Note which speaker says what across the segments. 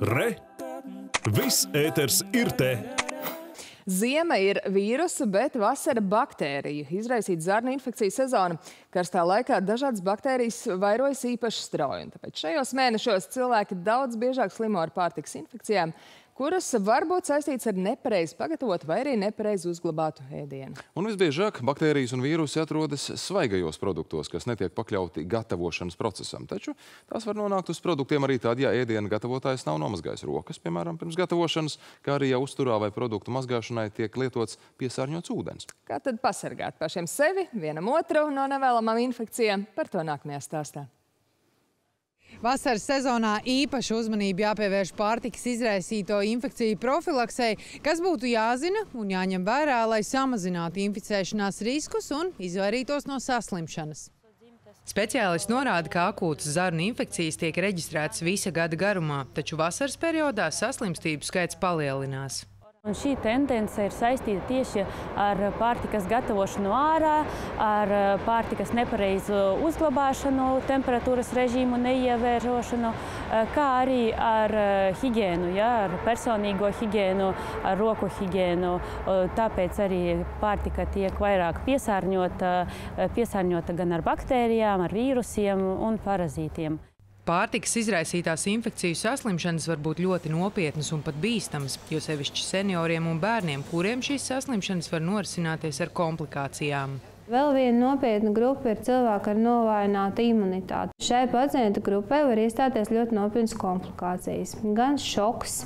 Speaker 1: Re! Viss ēters ir te!
Speaker 2: Ziema ir vīrusu, bet vasara baktēriju. Izraisīt zarnu infekciju sezona. Karstā laikā dažādas baktērijas vairojas īpaši strauji. Tāpēc šajos mēnešos cilvēki daudz biežāk slimo ar pārtiks infekcijām, kuras var būt saistītas ar nepareizi pagatavotu vai arī nepareizi uzglabātu ēdienu.
Speaker 3: Un visbiežāk baktērijas un vīrusi atrodas svaigajos produktos, kas netiek pakļauti gatavošanas procesam. Taču tās var nonākt uz produktiem arī tad, ja ēdiena gatavotājs nav nomazgājis rokas, piemēram, pirms gatavošanas, kā arī ja uzturā vai produktu mazgāšanai tiek lietots piesārņots ūdens.
Speaker 2: Kā tad pasargāt pašiem sevi, vienam otru no nevēlamām infekcijām? Par to nākamajā stāstā.
Speaker 4: Vasaras sezonā īpaši uzmanību jāpievērš pārtikas izraisīto infekciju profilaksei, kas būtu jāzina un jāņem vērā, lai samazinātu inficēšanās riskus un izvairītos no saslimšanas. Speciālisti norāda, ka akūtas zarnu infekcijas tiek reģistrētas visa gada garumā, taču vasaras periodā saslimstību skaits palielinās.
Speaker 5: Un šī tendence ir saistīta tieši ar pārtikas gatavošanu ārā, ar pārtikas nepareizu uzglabāšanu, temperatūras režīmu neievērošanu, kā arī ar higiēnu, ja, ar personīgo higiēnu, ar roku higiēnu. Tāpēc arī pārtika tiek vairāk piesārņota, piesārņota gan ar baktērijām, ar vīrusiem un parazītiem.
Speaker 4: Pārtikas izraisītās infekciju saslimšanas var būt ļoti nopietnas un pat bīstamas, jo sevišķi senioriem un bērniem, kuriem šīs saslimšanas var norisināties ar komplikācijām.
Speaker 6: Vēl viena nopietna grupa ir cilvēki ar novājinātu imunitāti. Šai pacientu grupai var iestāties ļoti nopietnas komplikācijas. Gan šoks,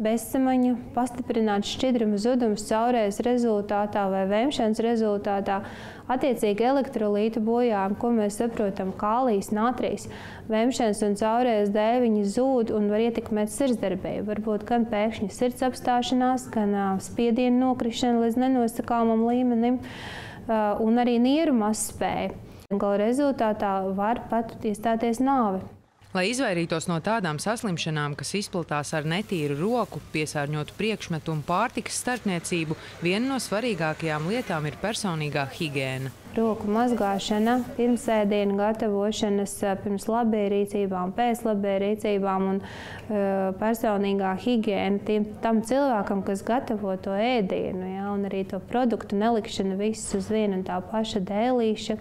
Speaker 6: bezsamaņa, pastiprināts šķidruma zudums caurējas rezultātā vai vēmšanas rezultātā, attiecīgi elektrolītu bojājumi, ko mēs saprotam, kālijas, natrijas, vēmšanas un caurējas dēļ viņi zūd un var ietekmēt sirdsdarbību. Varbūt gan pēkšņa sirds apstāšanās, gan spiediena nokrišana līdz nenosakāmam līmenim un arī nieru mazspēja. Gala rezultātā var pat iestāties nāve.
Speaker 4: Lai izvairītos no tādām saslimšanām, kas izplatās ar netīru roku, piesārņotu priekšmetu un pārtikas starpniecību, viena no svarīgākajām lietām ir personīgā higiēna.
Speaker 6: Roku mazgāšana, pirms ēdienu gatavošanas, pirms labierīcībām, pēc labierīcībām un personīgā higiēna tiem, tam cilvēkam, kas gatavo to ēdienu, ja, un arī to produktu nelikšana visus uz viena un tā paša dēlīša.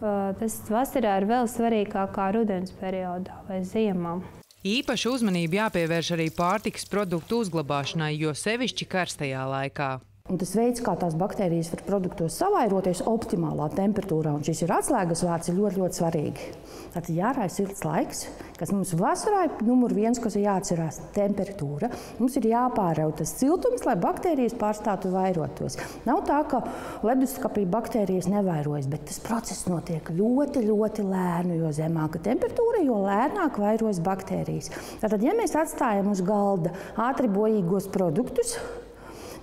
Speaker 6: Tas vasarā ir vēl svarīgāk kā rudens periodā vai ziemā.
Speaker 4: Īpaši uzmanību jāpievērš arī pārtikas produktu uzglabāšanai, jo sevišķi karstajā laikā.
Speaker 7: Un tas veids, kā tās baktērijas var produktos savairoties optimālā temperatūrā, un šis ir atslēgas vārds, ir ļoti, ļoti svarīgi. Tātad jārājas silts laiks, kas mums vasarā ir numur viens, kas ir jāatcerās - temperatūra. Mums ir jāpārauj tas siltums, lai baktērijas pārstātu vairotos. Nav tā, ka leduskapī baktērijas nevairojas, bet tas process notiek ļoti, ļoti lēni, jo zemāka temperatūra, jo lēnāk vairojas baktērijas. Tātad, ja mēs atstājam uz galda ātri bojīgos produktus,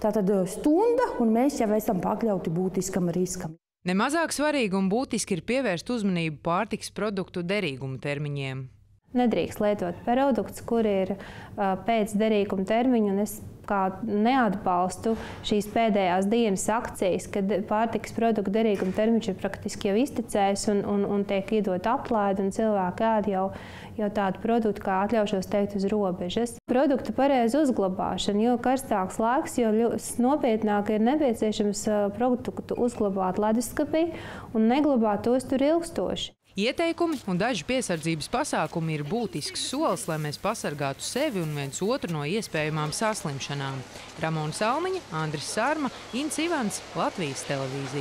Speaker 7: Tātad stunda, un mēs jau esam pakļauti būtiskam riskam.
Speaker 4: Nemazāk svarīgi un būtiski ir pievērst uzmanību pārtiks produktu derīguma termiņiem.
Speaker 6: Nedrīkst lietot produktus, kur ir pēc derīguma termiņa, un es kā neatbalstu šīs pēdējās dienas akcijas, kad pārtikas produktu derīguma termiņš ir praktiski jau iztecējis un, un, un tiek iedot atlaidi, un cilvēki ēd jau, jau tādu produktu, kā atļaušos teikt, uz robežas. Produktu pareizi uzglabāšana, jo karstāks laiks, jo nopietnāk ir nepieciešams produktu uzglabāt leduskapī un neglabāt tos tur ilgstoši.
Speaker 4: Ieteikumi un daži piesardzības pasākumi ir būtisks solis, lai mēs pasargātu sevi un viens otru no iespējamām saslimšanām. Ramona Salmiņa, Andris Sārma, Ints Ivans, Latvijas televīzija.